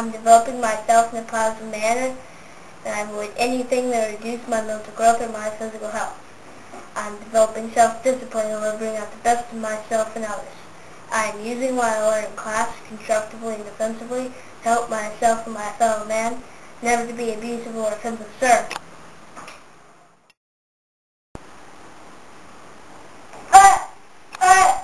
I'm developing myself in a positive manner, and I avoid anything that reduces my mental growth or my physical health. I'm developing self-discipline and living out the best of myself and others. I am using what I learn in class constructively and defensively to help myself and my fellow man, never to be abusive or offensive, sir. Uh, uh.